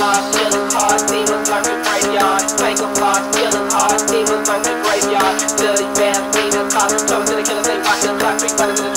lot, feeling hard, demons on the graveyard. Make hard, demons the graveyard. Killers,